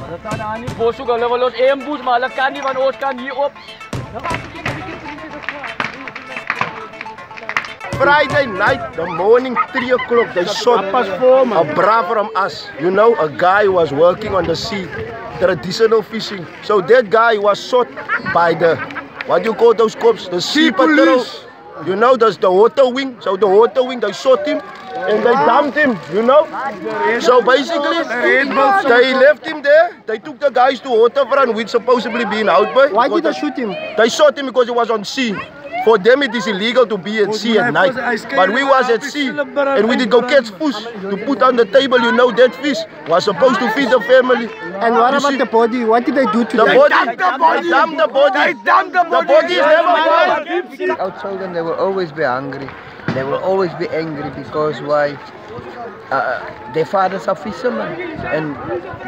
Hulle kan aan nie bos ook, hulle wil ons ambush, maar hulle kan nie want ons kan hier op. Friday night, the morning, 3 o'clock, they shot a bra from us. You know, a guy was working on the sea, traditional fishing. So that guy was shot by the, what do you call those cops? The sea, patrol. You know, there's the water wing. So the water wing, they shot him and they dumped him, you know. So basically, they left him there. They took the guys to waterfront, which supposedly being Hout Bay. Why did they shoot him? They shot him because he was on sea. For them, it is illegal to be at sea at night. But we was at sea, and we did go catch fish to put on the table. You know, that fish was supposed to feed the family. And what about the body? What did they do to the them? body? They dumped the body. The body is never found. Our children, they will always be hungry. They will always be angry because why? Uh, their fathers are fishermen and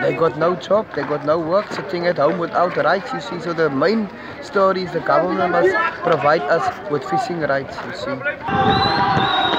they got no job, they got no work, sitting at home without rights, you see. So the main story is the government must provide us with fishing rights, you see.